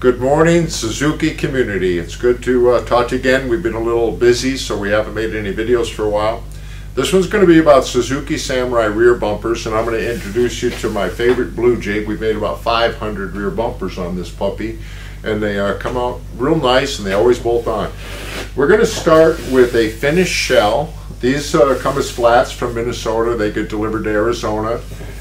Good morning, Suzuki community. It's good to uh, talk to you again. We've been a little busy, so we haven't made any videos for a while. This one's going to be about Suzuki Samurai rear bumpers, and I'm going to introduce you to my favorite blue jig. We've made about 500 rear bumpers on this puppy, and they uh, come out real nice, and they always bolt on. We're going to start with a finished shell. These uh, come as flats from Minnesota. They get delivered to Arizona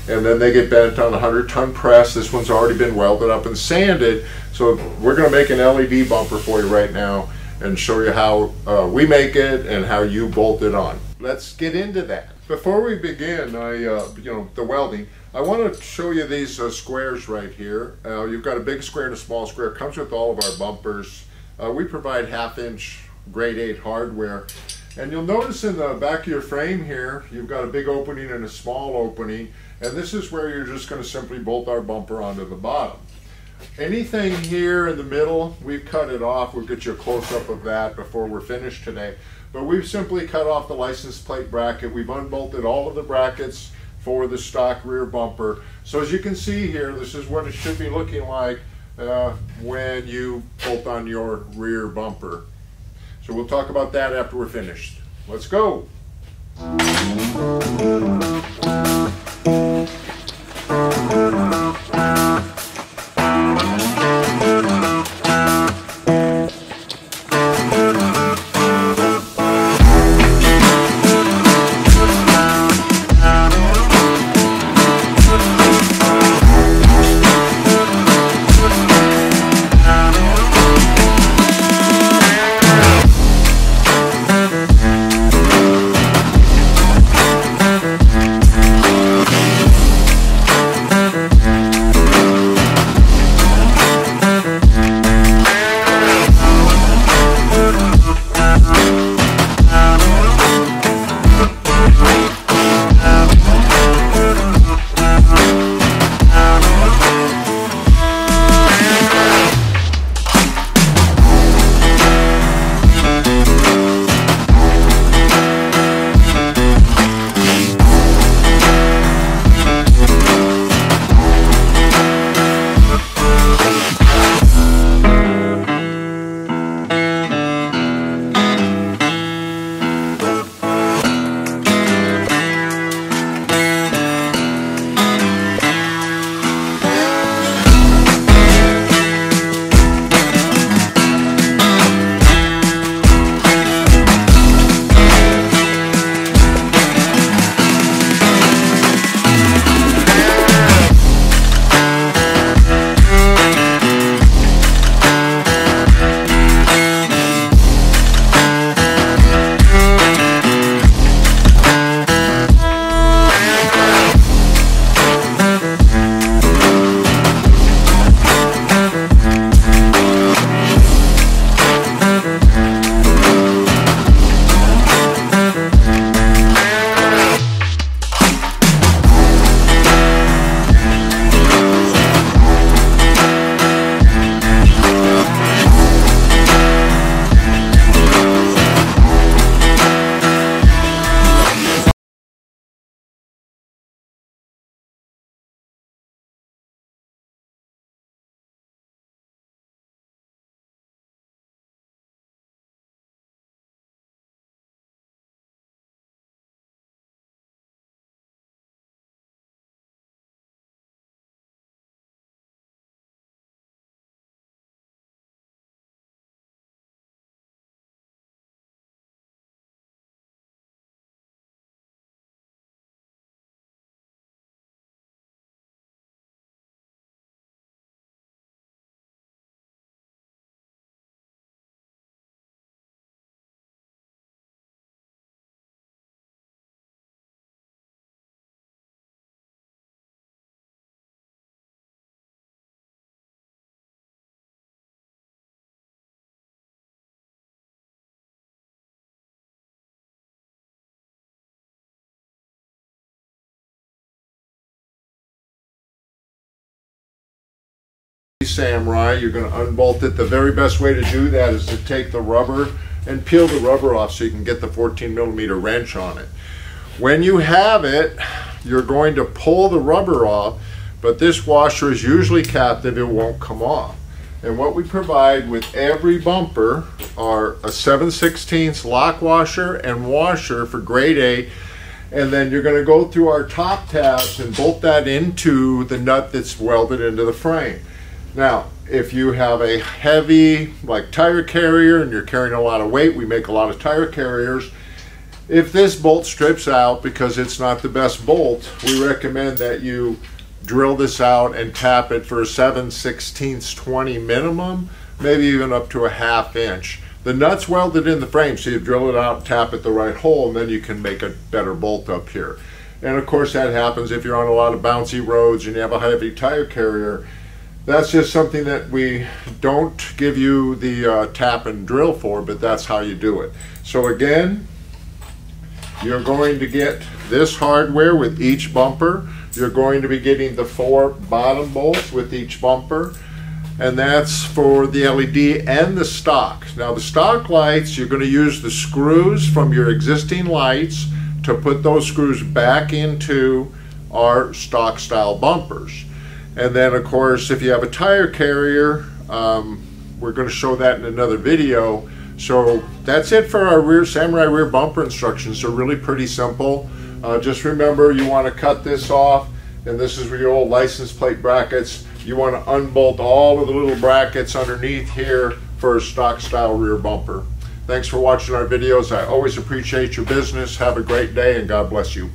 and then they get bent on a 100 ton press. This one's already been welded up and sanded. So we're going to make an LED bumper for you right now and show you how uh, we make it and how you bolt it on. Let's get into that. Before we begin, I, uh, you know, the welding, I want to show you these uh, squares right here. Uh, you've got a big square and a small square. It comes with all of our bumpers. Uh, we provide half inch grade 8 hardware. And you'll notice in the back of your frame here, you've got a big opening and a small opening. And this is where you're just going to simply bolt our bumper onto the bottom. Anything here in the middle, we've cut it off. We'll get you a close-up of that before we're finished today. But we've simply cut off the license plate bracket. We've unbolted all of the brackets for the stock rear bumper. So as you can see here, this is what it should be looking like uh, when you bolt on your rear bumper. So we'll talk about that after we're finished. Let's go. Samurai, you're going to unbolt it. The very best way to do that is to take the rubber and peel the rubber off so you can get the 14 millimeter wrench on it. When you have it, you're going to pull the rubber off, but this washer is usually captive, it won't come off. And what we provide with every bumper are a 7 16 lock washer and washer for grade 8. And then you're going to go through our top tabs and bolt that into the nut that's welded into the frame. Now, if you have a heavy like tire carrier and you're carrying a lot of weight, we make a lot of tire carriers. If this bolt strips out because it's not the best bolt, we recommend that you drill this out and tap it for a 7 16 20 minimum, maybe even up to a half inch. The nut's welded in the frame, so you drill it out, tap it the right hole, and then you can make a better bolt up here. And of course that happens if you're on a lot of bouncy roads and you have a heavy tire carrier. That's just something that we don't give you the uh, tap and drill for, but that's how you do it. So again, you're going to get this hardware with each bumper. You're going to be getting the four bottom bolts with each bumper and that's for the LED and the stock. Now the stock lights, you're going to use the screws from your existing lights to put those screws back into our stock style bumpers. And then of course, if you have a tire carrier, um, we're going to show that in another video. So that's it for our rear Samurai rear bumper instructions. They're really pretty simple. Uh, just remember you want to cut this off and this is where your old license plate brackets you want to unbolt all of the little brackets underneath here for a stock style rear bumper. Thanks for watching our videos. I always appreciate your business. Have a great day and God bless you.